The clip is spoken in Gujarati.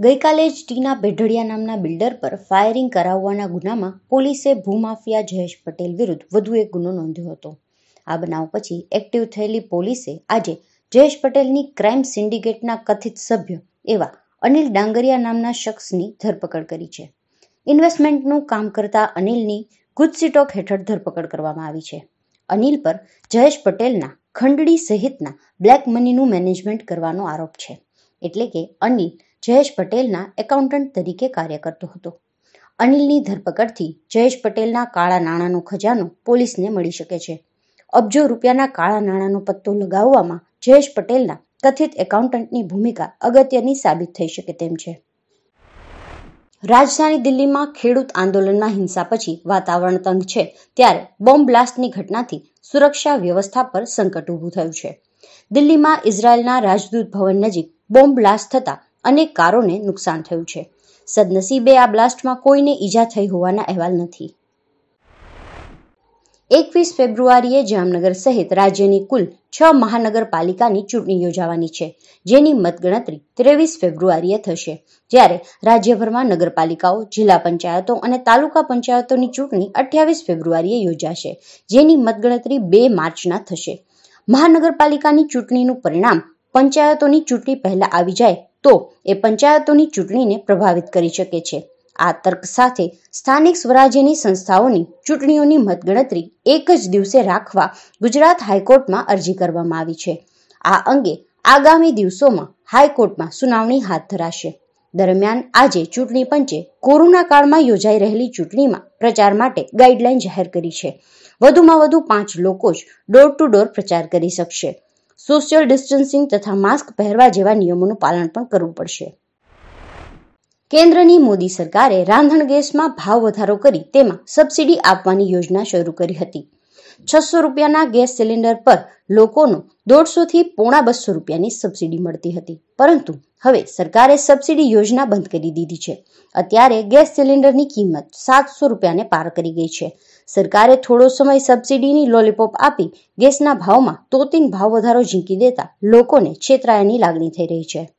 ગઈકાલે જ ટીના બેઢડિયા નામના બિલ્ડર પર ફાયરિંગ કરાવવાના ગુનામાં પોલીસે ભૂમાફિયા જયેશ પટેલ વિરુદ્ધ વધુ એક ગુનો નોંધ્યો હતો. આ બનાવ પછી એક્ટિવ થયેલી પોલીસે આજે જયેશ પટેલની ક્રાઇમ સિન્ડિકેટના કથિત સભ્ય એવા અનિલ ડાંગરિયા નામના શખ્સની ધરપકડ કરી છે. ઇન્વેસ્ટમેન્ટનું કામ કરતા અનિલની ગુજસીટોક હેઠળ ધરપકડ કરવામાં આવી છે. અનિલ પર જયેશ પટેલના ખંડડી સહિતના બ્લેક મનીનું મેનેજમેન્ટ કરવાનો આરોપ છે. એટલે કે અનિલ જયેશ પટેલના એકાઉન્ટન્ટ તરીકે કાર્ય કરતો હતો. અનિલની ધરપકડથી જયેશ પટેલના કાળા નાણાંનો ખજાનો પોલીસને મળી શકે છે. અબજો રૂપિયાના કાળા નાણાંનો પત્તો લગાવવામાં જયેશ પટેલના કથિત એકાઉન્ટન્ટની ભૂમિકા અગત્યની સાબિત થઈ શકે તેમ છે. રાજધાની દિલ્હીમાં ખેડૂત આંદોલનમાં હિંસા પછી વાતાવરણ તંગ છે ત્યારે બોમ્બ બ્લાસ્ટની ઘટનાથી સુરક્ષા વ્યવસ્થા પર સંકટ ઊભું થયું છે. દિલ્હીમાં ઇઝરાયેલના રાજદૂત ભવન નજીક બોમ્બ બ્લાસ્ટ થતા અનેક કારોને નુકસાન થયું છે. સદનસીબે આ બ્લાસ્ટમાં કોઈને ઈજા થઈ હોવાના અહેવાલ નથી. એકવીસ ફેબ્રુઆરીએ જામનગર સહિત રાજ્યની કુલ છ મહાનગરપાલિકાની ચૂંટણી યોજાવાની છે, જેની મતગણતરી ત્રેવીસ ફેબ્રુઆરીએ થશે, જ્યારે રાજ્યભરમાં નગરપાલિકાઓ, જિલ્લા પંચાયતો અને તાલુકા પંચાયતોની ચૂંટણી અઠ્યાવીસ ફેબ્રુઆરીએ યોજાશે, જેની મતગણતરી બે માર્ચના થશે. મહાનગરપાલિકાની ચૂંટણીનું પરિણામ પંચાયતોની ચૂંટણી પહેલા આવી જાય તો એ પંચાયતોની ચૂંટણીને પ્રભાવિત કરી શકે છે. આ તર્ક સાથે સ્થાનિક સ્વરાજ્યની સંસ્થાઓની ચૂંટણીઓની મતગણતરી એક જ દિવસે રાખવા ગુજરાત હાઈકોર્ટમાં અરજી કરવામાં આવી છે. આ અંગે આગામી દિવસોમાં હાઈકોર્ટમાં સુનાવણી હાથ ધરાશે. દરમિયાન આજે ચૂંટણી પંચે કોરોના કાળમાં યોજાઈ રહેલી ચૂંટણીમાં પ્રચાર માટે ગાઈડલાઈન જાહેર કરી છે. વધુમાં વધુ પાંચ લોકો જ ડોર ટુ ડોર પ્રચાર કરી શકશે. સોશિયલ ડિસ્ટન્સિંગ તથા માસ્ક પહેરવા જેવા નિયમોનું પાલન પણ કરવું પડશે. કેન્દ્રની મોદી સરકારે રાંધણ ગેસમાં ભાવ વધારો કરી તેમાં સબસિડી આપવાની યોજના શરૂ કરી હતી. છસો રૂપિયાના ગેસ સિલિન્ડર પર લોકોનો દોઢસોથી પોણા બસો રૂપિયાની સબસિડી મળતી હતી. પરંતુ હવે સરકારે સબસિડી યોજના બંધ કરી દીધી છે. અત્યારે ગેસ સિલિન્ડરની કિંમત સાતસો રૂપિયાને પાર કરી ગઈ છે. સરકારે થોડો સમય સબસિડીની લોલીપોપ આપી ગેસના ભાવમાં તોતિંગ ભાવ વધારો ઝીંકી દેતા લોકોને છેતરાયાની લાગણી થઈ રહી છે.